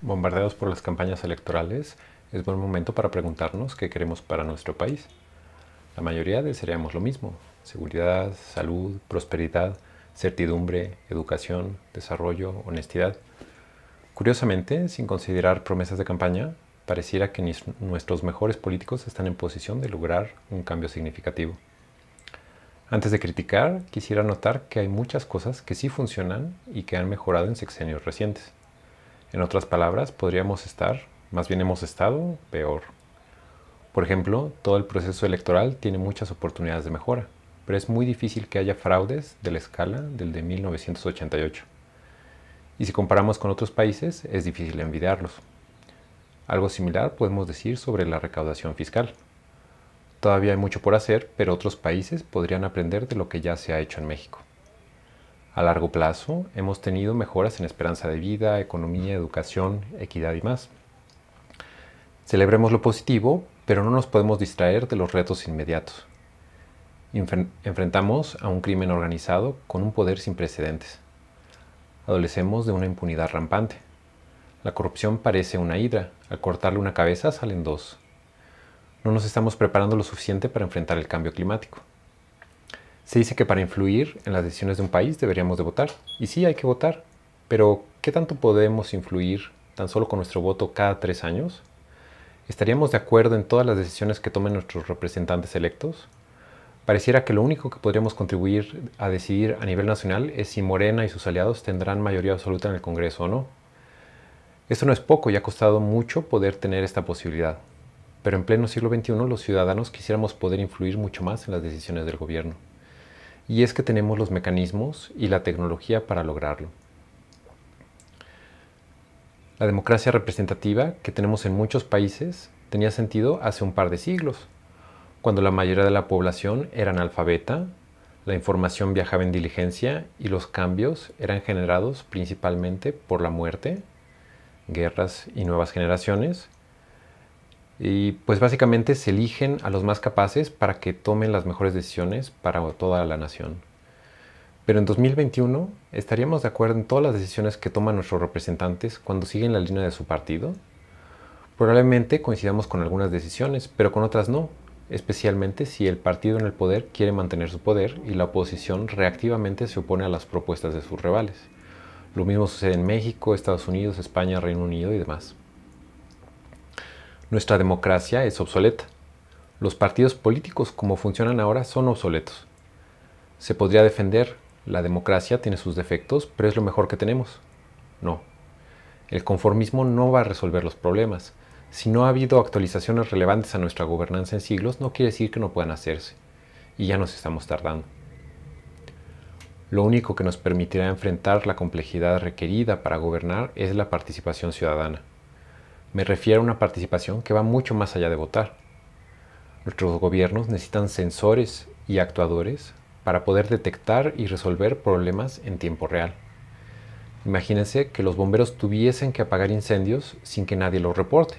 Bombardeados por las campañas electorales, es buen momento para preguntarnos qué queremos para nuestro país. La mayoría desearíamos lo mismo, seguridad, salud, prosperidad, certidumbre, educación, desarrollo, honestidad. Curiosamente, sin considerar promesas de campaña, pareciera que nuestros mejores políticos están en posición de lograr un cambio significativo. Antes de criticar, quisiera notar que hay muchas cosas que sí funcionan y que han mejorado en sexenios recientes. En otras palabras, podríamos estar, más bien hemos estado, peor. Por ejemplo, todo el proceso electoral tiene muchas oportunidades de mejora, pero es muy difícil que haya fraudes de la escala del de 1988. Y si comparamos con otros países, es difícil envidiarlos. Algo similar podemos decir sobre la recaudación fiscal. Todavía hay mucho por hacer, pero otros países podrían aprender de lo que ya se ha hecho en México. A largo plazo, hemos tenido mejoras en esperanza de vida, economía, educación, equidad y más. Celebremos lo positivo, pero no nos podemos distraer de los retos inmediatos. enfrentamos a un crimen organizado con un poder sin precedentes. Adolecemos de una impunidad rampante. La corrupción parece una hidra. Al cortarle una cabeza salen dos. No nos estamos preparando lo suficiente para enfrentar el cambio climático. Se dice que para influir en las decisiones de un país deberíamos de votar. Y sí, hay que votar. Pero, ¿qué tanto podemos influir tan solo con nuestro voto cada tres años? ¿Estaríamos de acuerdo en todas las decisiones que tomen nuestros representantes electos? Pareciera que lo único que podríamos contribuir a decidir a nivel nacional es si Morena y sus aliados tendrán mayoría absoluta en el Congreso o no. Esto no es poco y ha costado mucho poder tener esta posibilidad. Pero en pleno siglo XXI los ciudadanos quisiéramos poder influir mucho más en las decisiones del gobierno. Y es que tenemos los mecanismos y la tecnología para lograrlo. La democracia representativa que tenemos en muchos países tenía sentido hace un par de siglos, cuando la mayoría de la población era analfabeta, la información viajaba en diligencia y los cambios eran generados principalmente por la muerte guerras y nuevas generaciones. Y pues básicamente se eligen a los más capaces para que tomen las mejores decisiones para toda la nación. Pero en 2021, ¿estaríamos de acuerdo en todas las decisiones que toman nuestros representantes cuando siguen la línea de su partido? Probablemente coincidamos con algunas decisiones, pero con otras no, especialmente si el partido en el poder quiere mantener su poder y la oposición reactivamente se opone a las propuestas de sus rivales. Lo mismo sucede en México, Estados Unidos, España, Reino Unido y demás. Nuestra democracia es obsoleta. Los partidos políticos como funcionan ahora son obsoletos. Se podría defender, la democracia tiene sus defectos, pero es lo mejor que tenemos. No. El conformismo no va a resolver los problemas. Si no ha habido actualizaciones relevantes a nuestra gobernanza en siglos, no quiere decir que no puedan hacerse. Y ya nos estamos tardando. Lo único que nos permitirá enfrentar la complejidad requerida para gobernar es la participación ciudadana. Me refiero a una participación que va mucho más allá de votar. Nuestros gobiernos necesitan sensores y actuadores para poder detectar y resolver problemas en tiempo real. Imagínense que los bomberos tuviesen que apagar incendios sin que nadie los reporte.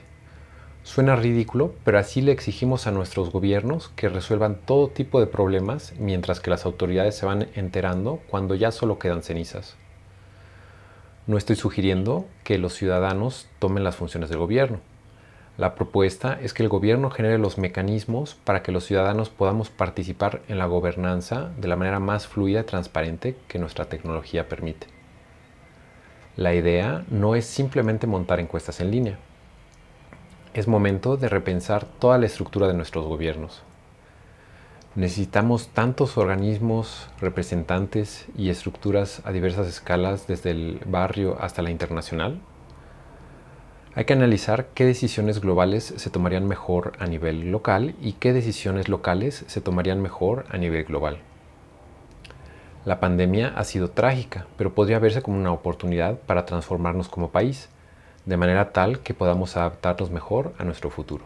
Suena ridículo, pero así le exigimos a nuestros gobiernos que resuelvan todo tipo de problemas mientras que las autoridades se van enterando cuando ya solo quedan cenizas. No estoy sugiriendo que los ciudadanos tomen las funciones del gobierno. La propuesta es que el gobierno genere los mecanismos para que los ciudadanos podamos participar en la gobernanza de la manera más fluida y transparente que nuestra tecnología permite. La idea no es simplemente montar encuestas en línea es momento de repensar toda la estructura de nuestros gobiernos. Necesitamos tantos organismos, representantes y estructuras a diversas escalas, desde el barrio hasta la internacional. Hay que analizar qué decisiones globales se tomarían mejor a nivel local y qué decisiones locales se tomarían mejor a nivel global. La pandemia ha sido trágica, pero podría verse como una oportunidad para transformarnos como país de manera tal que podamos adaptarnos mejor a nuestro futuro.